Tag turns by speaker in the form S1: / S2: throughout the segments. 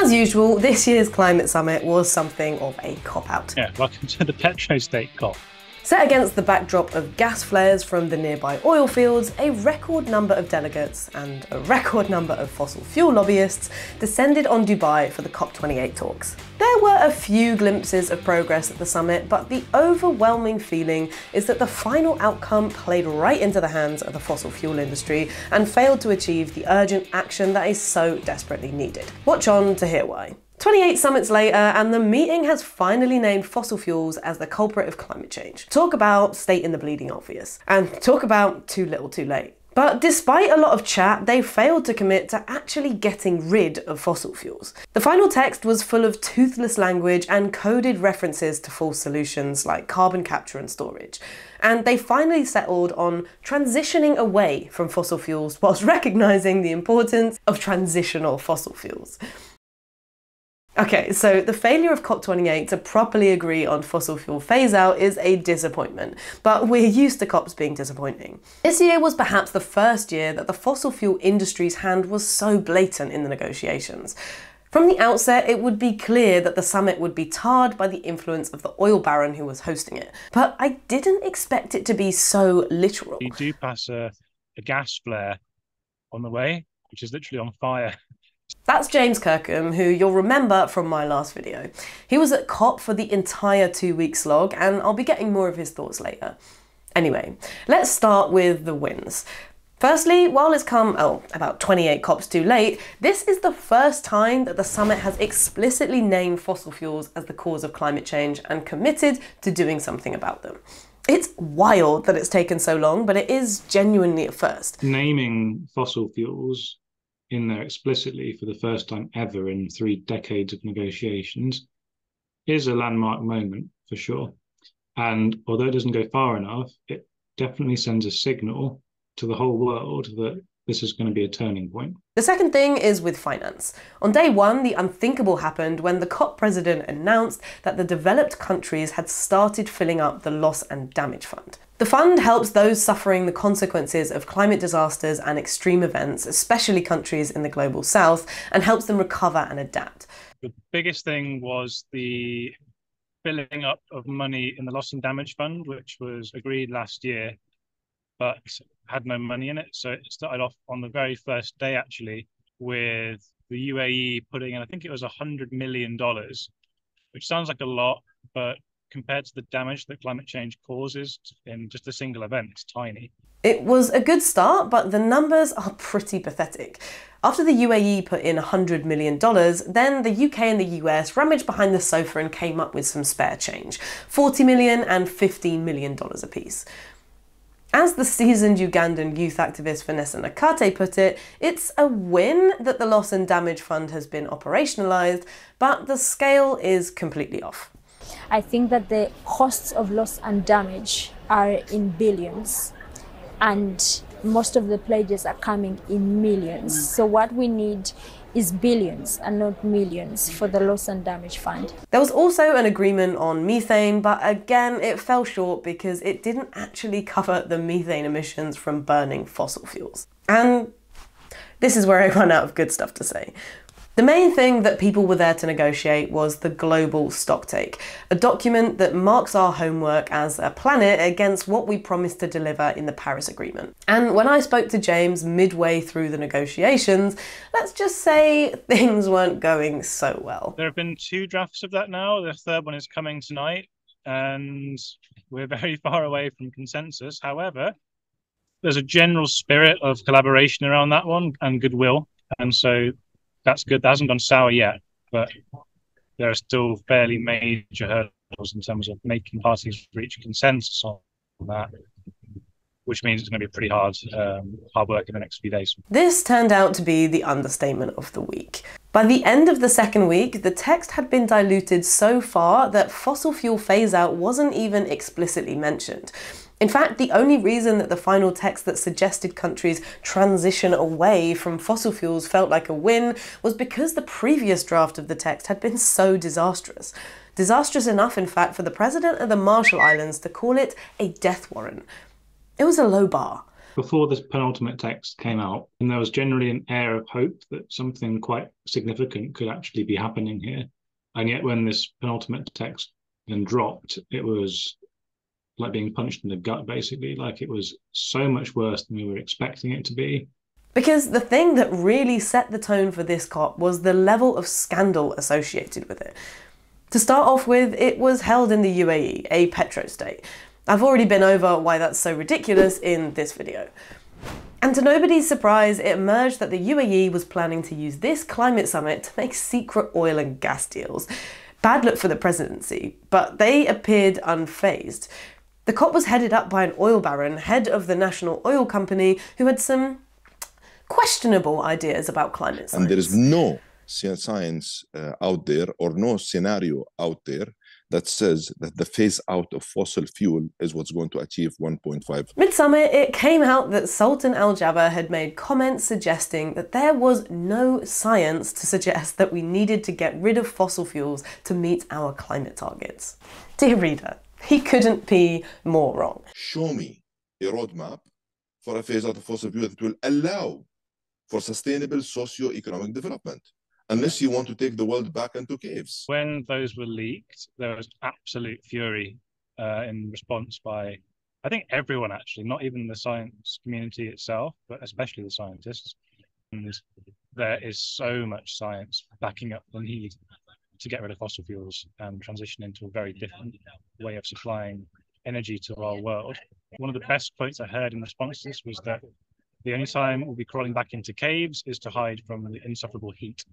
S1: As usual, this year's climate summit was something of a cop out.
S2: Yeah, welcome to the Petro State COP.
S1: Set against the backdrop of gas flares from the nearby oil fields, a record number of delegates and a record number of fossil fuel lobbyists descended on Dubai for the COP28 talks. There were a few glimpses of progress at the summit, but the overwhelming feeling is that the final outcome played right into the hands of the fossil fuel industry and failed to achieve the urgent action that is so desperately needed. Watch on to hear why. 28 summits later, and the meeting has finally named fossil fuels as the culprit of climate change. Talk about stating the bleeding obvious. And talk about too little too late. But despite a lot of chat, they failed to commit to actually getting rid of fossil fuels. The final text was full of toothless language and coded references to false solutions like carbon capture and storage. And they finally settled on transitioning away from fossil fuels whilst recognising the importance of transitional fossil fuels. Okay, so the failure of COP28 to properly agree on fossil fuel phase out is a disappointment, but we're used to COPs being disappointing. This year was perhaps the first year that the fossil fuel industry's hand was so blatant in the negotiations. From the outset, it would be clear that the summit would be tarred by the influence of the oil baron who was hosting it, but I didn't expect it to be so literal.
S2: You do pass a, a gas flare on the way, which is literally on fire.
S1: That's James Kirkham, who you'll remember from my last video. He was at COP for the entire two week slog, and I'll be getting more of his thoughts later. Anyway, let's start with the wins. Firstly, while it's come, oh, about 28 COPs too late, this is the first time that the summit has explicitly named fossil fuels as the cause of climate change and committed to doing something about them. It's wild that it's taken so long, but it is genuinely a first.
S3: Naming fossil fuels in there explicitly for the first time ever in three decades of negotiations is a landmark moment for sure. And although it doesn't go far enough, it definitely sends a signal to the whole world that this is going to be a turning point.
S1: The second thing is with finance. On day one, the unthinkable happened when the COP president announced that the developed countries had started filling up the loss and damage fund. The fund helps those suffering the consequences of climate disasters and extreme events, especially countries in the global south, and helps them recover and adapt.
S2: The biggest thing was the filling up of money in the loss and damage fund, which was agreed last year, but had no money in it. So it started off on the very first day, actually, with the UAE putting in, I think it was $100 million, which sounds like a lot, but compared to the damage that climate change causes in just a single event. It's tiny.
S1: It was a good start, but the numbers are pretty pathetic. After the UAE put in $100 million, then the UK and the US rummaged behind the sofa and came up with some spare change $40 million and $15 million apiece. As the seasoned Ugandan youth activist Vanessa Nakate put it, it's a win that the Loss and Damage Fund has been operationalised, but the scale is completely off.
S4: I think that the costs of loss and damage are in billions, and most of the pledges are coming in millions. So, what we need is billions and not millions for the loss and damage fund.
S1: There was also an agreement on methane, but again, it fell short because it didn't actually cover the methane emissions from burning fossil fuels. And this is where I run out of good stuff to say. The main thing that people were there to negotiate was the Global Stocktake, a document that marks our homework as a planet against what we promised to deliver in the Paris Agreement. And when I spoke to James midway through the negotiations, let's just say things weren't going so well.
S2: There have been two drafts of that now. The third one is coming tonight, and we're very far away from consensus. However, there's a general spirit of collaboration around that one and goodwill. And so that's good. That hasn't gone sour yet, but there are still fairly major hurdles in terms of making parties reach consensus on that which means it's going to be pretty hard, um, hard work in the next few days.
S1: This turned out to be the understatement of the week. By the end of the second week, the text had been diluted so far that fossil fuel phase out wasn't even explicitly mentioned. In fact, the only reason that the final text that suggested countries transition away from fossil fuels felt like a win was because the previous draft of the text had been so disastrous. Disastrous enough, in fact, for the president of the Marshall Islands to call it a death warrant. It was a low bar.
S3: Before this penultimate text came out, and there was generally an air of hope that something quite significant could actually be happening here. And yet, when this penultimate text then dropped, it was like being punched in the gut, basically. Like it was so much worse than we were expecting it to be.
S1: Because the thing that really set the tone for this COP was the level of scandal associated with it. To start off with, it was held in the UAE, a petrostate. I've already been over why that's so ridiculous in this video. And to nobody's surprise, it emerged that the UAE was planning to use this climate summit to make secret oil and gas deals. Bad look for the presidency, but they appeared unfazed. The COP was headed up by an oil baron, head of the national oil company, who had some questionable ideas about climate science.
S5: And there is no science uh, out there or no scenario out there that says that the phase out of fossil fuel is what's going to achieve 1.5.
S1: Midsummer, it came out that Sultan Al Jaber had made comments suggesting that there was no science to suggest that we needed to get rid of fossil fuels to meet our climate targets. Dear reader, he couldn't be more wrong.
S5: Show me a roadmap for a phase out of fossil fuel that will allow for sustainable socio-economic development unless you want to take the world back into caves.
S2: When those were leaked, there was absolute fury uh, in response by, I think, everyone actually, not even the science community itself, but especially the scientists. And there is so much science backing up the need to get rid of fossil fuels and transition into a very different way of supplying energy to our world. One of the best quotes I heard in response to this was that the only time we'll be crawling back into caves is to hide from the insufferable heat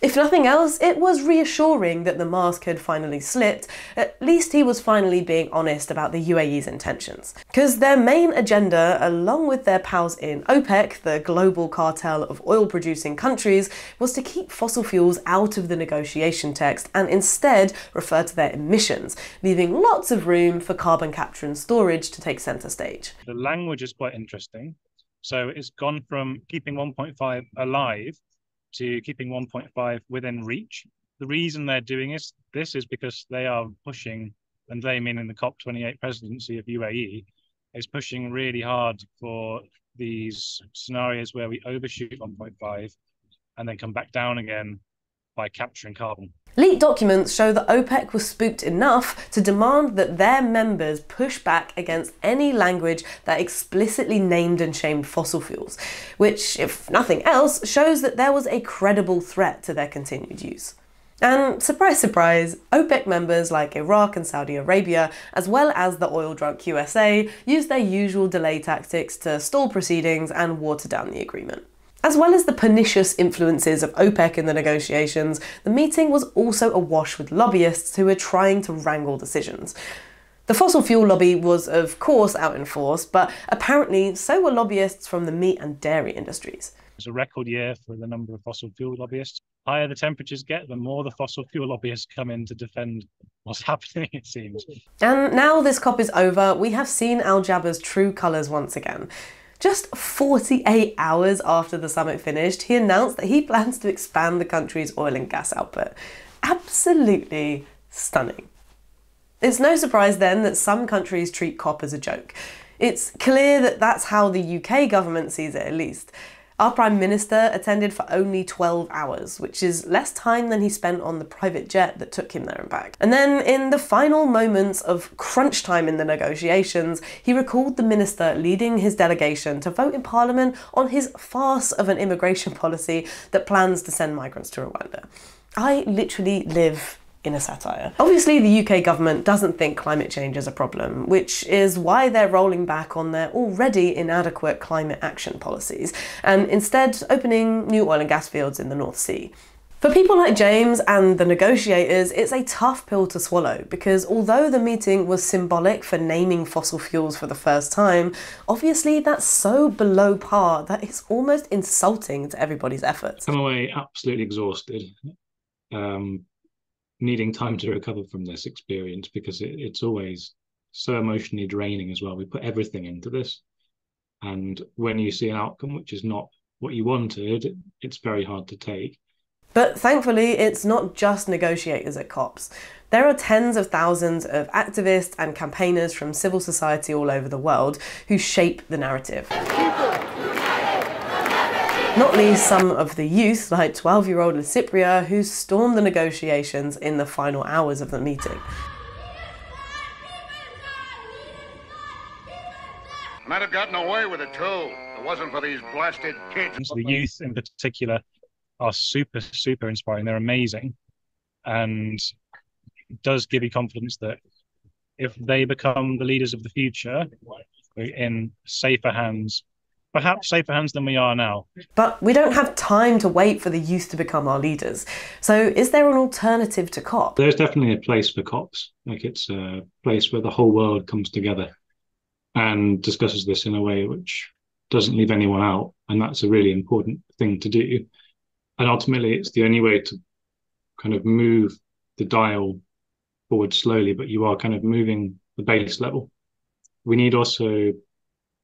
S1: if nothing else, it was reassuring that the mask had finally slipped. At least he was finally being honest about the UAE's intentions. Because their main agenda, along with their pals in OPEC, the global cartel of oil producing countries, was to keep fossil fuels out of the negotiation text and instead refer to their emissions, leaving lots of room for carbon capture and storage to take centre stage.
S2: The language is quite interesting. So it's gone from keeping 1.5 alive to keeping 1.5 within reach. The reason they're doing this, this is because they are pushing, and they mean in the COP28 presidency of UAE, is pushing really hard for these scenarios where we overshoot 1.5 and then come back down again by capturing carbon.
S1: Leaked documents show that OPEC was spooked enough to demand that their members push back against any language that explicitly named and shamed fossil fuels, which, if nothing else, shows that there was a credible threat to their continued use. And surprise, surprise, OPEC members like Iraq and Saudi Arabia, as well as the oil drunk USA, used their usual delay tactics to stall proceedings and water down the agreement. As well as the pernicious influences of OPEC in the negotiations, the meeting was also awash with lobbyists who were trying to wrangle decisions. The fossil fuel lobby was, of course, out in force, but apparently so were lobbyists from the meat and dairy industries.
S2: It's a record year for the number of fossil fuel lobbyists. Higher the temperatures get, the more the fossil fuel lobbyists come in to defend what's happening, it seems.
S1: And now this COP is over, we have seen Al Jaber's true colours once again. Just 48 hours after the summit finished, he announced that he plans to expand the country's oil and gas output. Absolutely stunning. It's no surprise then that some countries treat COP as a joke. It's clear that that's how the UK government sees it at least. Our Prime Minister attended for only 12 hours, which is less time than he spent on the private jet that took him there and back. And then, in the final moments of crunch time in the negotiations, he recalled the minister leading his delegation to vote in Parliament on his farce of an immigration policy that plans to send migrants to Rwanda. I literally live in a satire. Obviously, the UK government doesn't think climate change is a problem, which is why they're rolling back on their already inadequate climate action policies and instead opening new oil and gas fields in the North Sea. For people like James and the negotiators, it's a tough pill to swallow because although the meeting was symbolic for naming fossil fuels for the first time, obviously that's so below par that it's almost insulting to everybody's efforts.
S3: I'm away absolutely exhausted. Um, needing time to recover from this experience because it, it's always so emotionally draining as well. We put everything into this. And when you see an outcome which is not what you wanted, it's very hard to take.
S1: But thankfully, it's not just negotiators at COPs. There are tens of thousands of activists and campaigners from civil society all over the world who shape the narrative. Not least some of the youth, like 12 year old Licypriya, who stormed the negotiations in the final hours of the meeting.
S6: Might have gotten away with it too. It wasn't for these blasted kids.
S2: The youth in particular are super, super inspiring. They're amazing. And it does give you confidence that if they become the leaders of the future, we're in safer hands, perhaps safer hands than we are now.
S1: But we don't have time to wait for the youth to become our leaders. So, is there an alternative to COP?
S3: There's definitely a place for COPs. Like it's a place where the whole world comes together and discusses this in a way which doesn't leave anyone out. And that's a really important thing to do. And ultimately, it's the only way to kind of move the dial forward slowly, but you are kind of moving the base level. We need also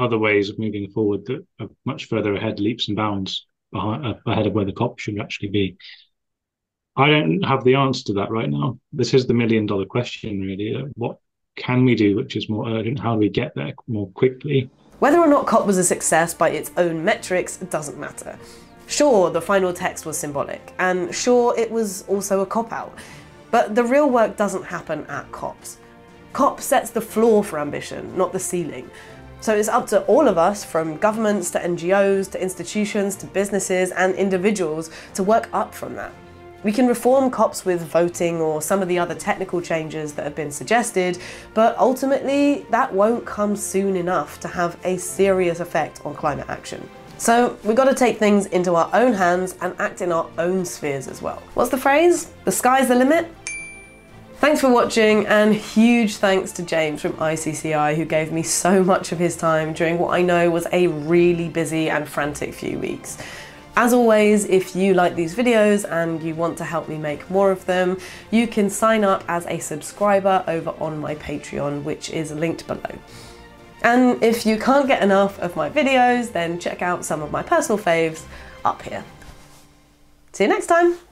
S3: other ways of moving forward that are much further ahead, leaps and bounds behind, uh, ahead of where the COP should actually be. I don't have the answer to that right now. This is the million dollar question, really. What can we do which is more urgent? How do we get there more quickly?
S1: Whether or not COP was a success by its own metrics doesn't matter. Sure, the final text was symbolic, and sure, it was also a cop out. But the real work doesn't happen at COPs. COP sets the floor for ambition, not the ceiling. So it's up to all of us, from governments to NGOs to institutions to businesses and individuals, to work up from that. We can reform COPs with voting or some of the other technical changes that have been suggested, but ultimately that won't come soon enough to have a serious effect on climate action. So we've got to take things into our own hands and act in our own spheres as well. What's the phrase? The sky's the limit? Thanks for watching and huge thanks to James from ICCI who gave me so much of his time during what I know was a really busy and frantic few weeks. As always, if you like these videos and you want to help me make more of them, you can sign up as a subscriber over on my Patreon, which is linked below. And if you can't get enough of my videos, then check out some of my personal faves up here. See you next time!